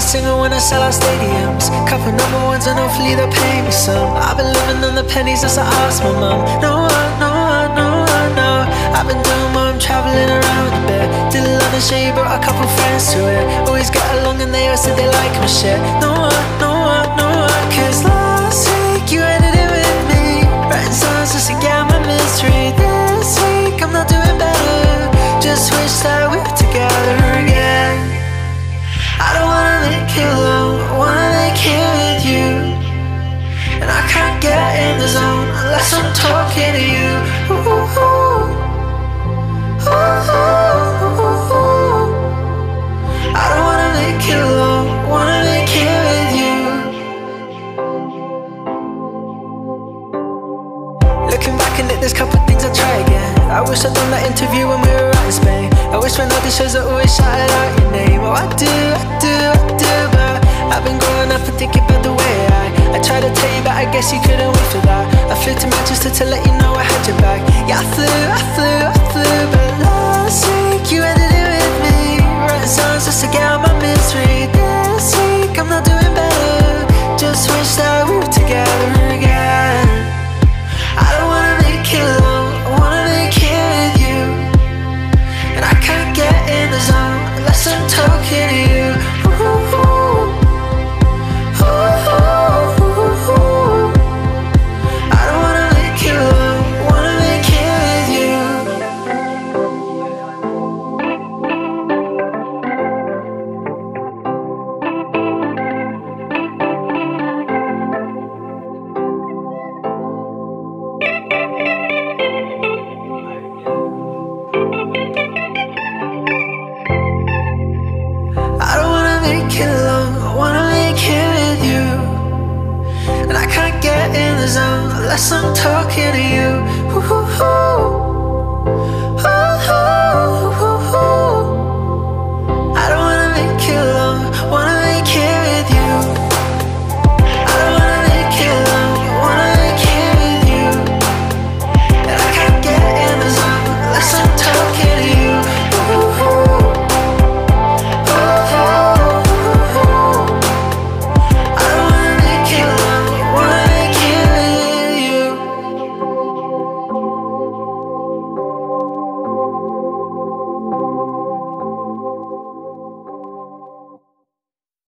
singer when I sell out stadiums. Couple number ones and hopefully they'll pay me some. I've been living on the pennies as I ask my mum. No one, no one, no one, no. I've been doing more, I'm traveling around a bit. Did a London show, you brought a couple friends to it. Always get along and they all said they like my shit. No one, no one, no one. Cause last week you ended it with me. Writing songs just to get my misery. This week I'm not doing better. Just wish that we were together again. I don't Looking at this couple things I try again. I wish I'd done that interview when we were out in Spain. I wish when all the shows I always shouted out your name. Oh, I do, I do, I do, but I've been growing up and thinking about the way I. I tried to tell you, but I guess you couldn't wait for that. I flew to Manchester to let you know I had your back. Yeah, I flew, I flew, I flew, but last week you ended it with me. Writing songs just to get make it alone, I wanna make it with you. And I can't get in the zone unless I'm talking to you.